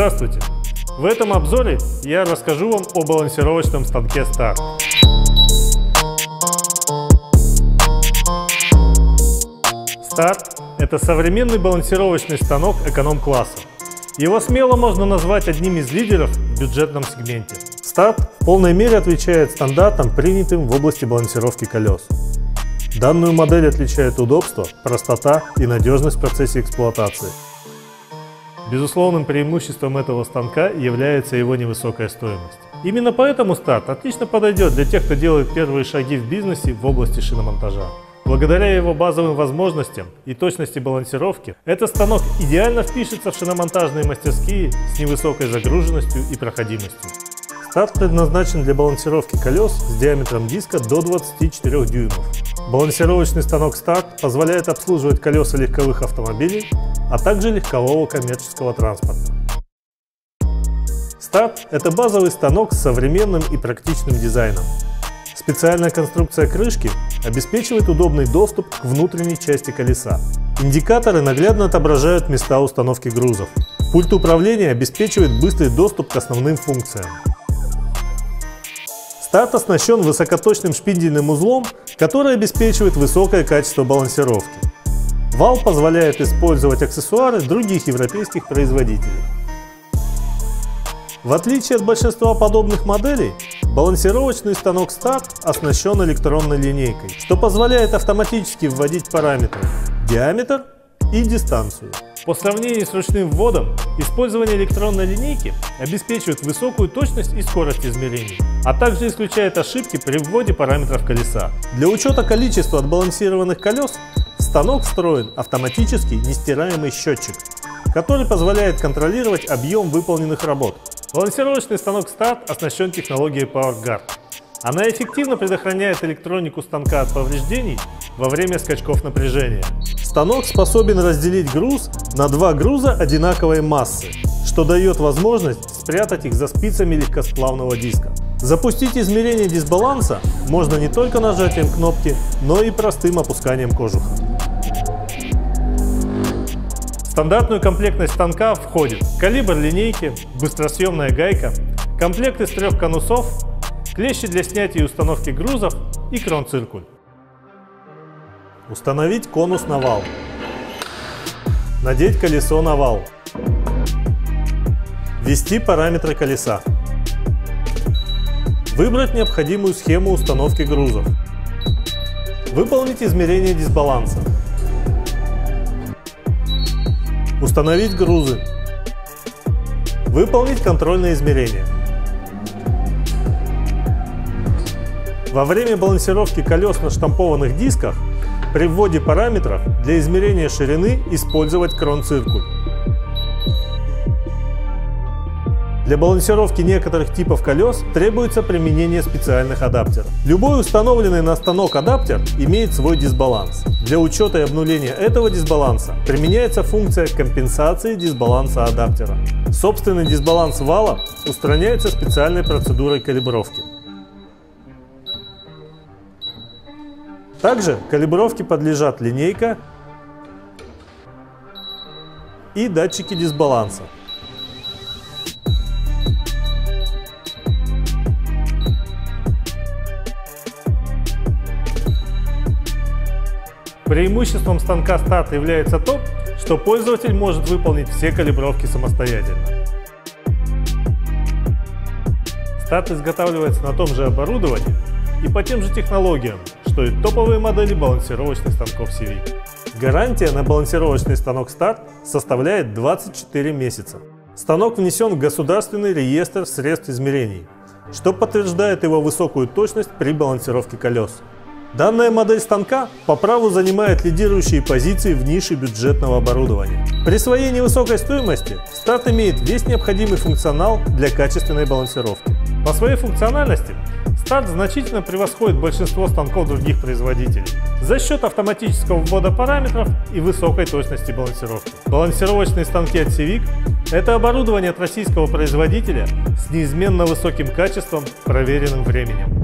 В этом обзоре я расскажу вам о балансировочном станке Start. Start – это современный балансировочный станок эконом-класса. Его смело можно назвать одним из лидеров в бюджетном сегменте. Start в полной мере отвечает стандартам, принятым в области балансировки колес. Данную модель отличает удобство, простота и надежность в процессе эксплуатации. Безусловным преимуществом этого станка является его невысокая стоимость. Именно поэтому старт отлично подойдет для тех, кто делает первые шаги в бизнесе в области шиномонтажа. Благодаря его базовым возможностям и точности балансировки, этот станок идеально впишется в шиномонтажные мастерские с невысокой загруженностью и проходимостью. Старт предназначен для балансировки колес с диаметром диска до 24 дюймов. Балансировочный станок Старт позволяет обслуживать колеса легковых автомобилей, а также легкового коммерческого транспорта. Старт – это базовый станок с современным и практичным дизайном. Специальная конструкция крышки обеспечивает удобный доступ к внутренней части колеса. Индикаторы наглядно отображают места установки грузов. Пульт управления обеспечивает быстрый доступ к основным функциям. Старт оснащен высокоточным шпиндельным узлом, который обеспечивает высокое качество балансировки. Вал позволяет использовать аксессуары других европейских производителей. В отличие от большинства подобных моделей, балансировочный станок Start оснащен электронной линейкой, что позволяет автоматически вводить параметры диаметр и дистанцию. По сравнению с ручным вводом, использование электронной линейки обеспечивает высокую точность и скорость измерений, а также исключает ошибки при вводе параметров колеса. Для учета количества отбалансированных колес в станок встроен автоматический нестираемый счетчик, который позволяет контролировать объем выполненных работ. Балансировочный станок Start оснащен технологией PowerGuard. Она эффективно предохраняет электронику станка от повреждений во время скачков напряжения. Станок способен разделить груз на два груза одинаковой массы, что дает возможность спрятать их за спицами легкосплавного диска. Запустить измерение дисбаланса можно не только нажатием кнопки, но и простым опусканием кожуха. В стандартную комплектность станка входит калибр линейки, быстросъемная гайка, комплект из трех конусов, клещи для снятия и установки грузов и крон-циркуль. Установить конус на вал. Надеть колесо на вал. Ввести параметры колеса. Выбрать необходимую схему установки грузов. Выполнить измерение дисбаланса. Установить грузы. Выполнить контрольное измерение. Во время балансировки колес на штампованных дисках при вводе параметров для измерения ширины использовать крон-циркуль. Для балансировки некоторых типов колес требуется применение специальных адаптеров. Любой установленный на станок адаптер имеет свой дисбаланс. Для учета и обнуления этого дисбаланса применяется функция компенсации дисбаланса адаптера. Собственный дисбаланс вала устраняется специальной процедурой калибровки. Также калибровке подлежат линейка и датчики дисбаланса. Преимуществом станка старт является то, что пользователь может выполнить все калибровки самостоятельно. Старт изготавливается на том же оборудовании и по тем же технологиям, что и топовые модели балансировочных станков CV. Гарантия на балансировочный станок Start составляет 24 месяца. Станок внесен в государственный реестр средств измерений, что подтверждает его высокую точность при балансировке колес. Данная модель станка по праву занимает лидирующие позиции в нише бюджетного оборудования. При своей невысокой стоимости старт имеет весь необходимый функционал для качественной балансировки. По своей функциональности старт значительно превосходит большинство станков других производителей за счет автоматического ввода параметров и высокой точности балансировки. Балансировочные станки от Civic – это оборудование от российского производителя с неизменно высоким качеством, проверенным временем.